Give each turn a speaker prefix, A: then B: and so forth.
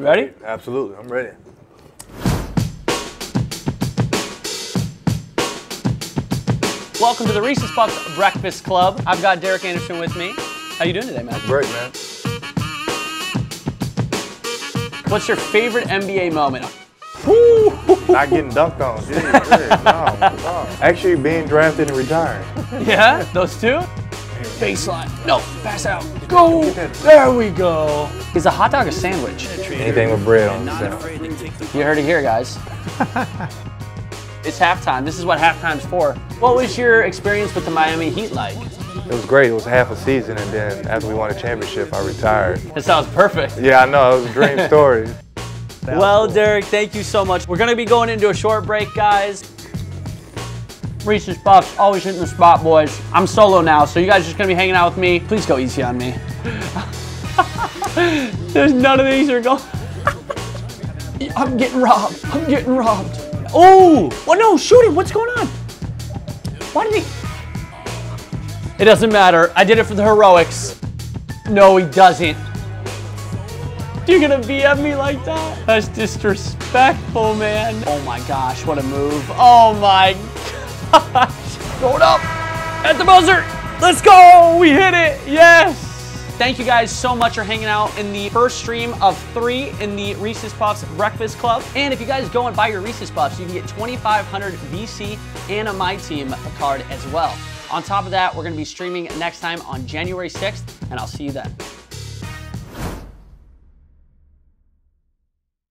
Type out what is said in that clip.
A: You ready?
B: Absolutely, I'm ready.
A: Welcome to the Reese's Puffs Breakfast Club. I've got Derek Anderson with me. How you doing today, man?
B: Great, man.
A: What's your favorite NBA moment?
B: Not getting dunked on. Jeez, no, no. Actually, being drafted and retiring.
A: Yeah, those two? Baseline. No, pass out. Go. There we go. Is a hot dog a sandwich?
B: Anything with bread on the side.
A: You heard it here, guys. it's halftime. This is what halftime's for. What was your experience with the Miami Heat like?
B: It was great. It was half a season, and then after we won a championship, I retired.
A: That sounds perfect.
B: Yeah, I know. It was a dream story.
A: Well, Derek, thank you so much. We're going to be going into a short break, guys. Reese's Puffs, always hitting the spot, boys. I'm solo now, so you guys are just to be hanging out with me. Please go easy on me. There's none of these are going. I'm getting robbed. I'm getting robbed. Oh, well, no, shoot him. What's going on? Why did he? It doesn't matter. I did it for the heroics. No, he doesn't. You're gonna BM me like that? That's disrespectful, man. Oh my gosh, what a move. Oh my gosh. It up at the buzzer. Let's go. We hit it. Yes. Thank you guys so much for hanging out in the first stream of three in the Reese's Puffs Breakfast Club. And if you guys go and buy your Reese's Puffs, you can get 2,500 VC and a My Team card as well. On top of that, we're gonna be streaming next time on January 6th, and I'll see you then.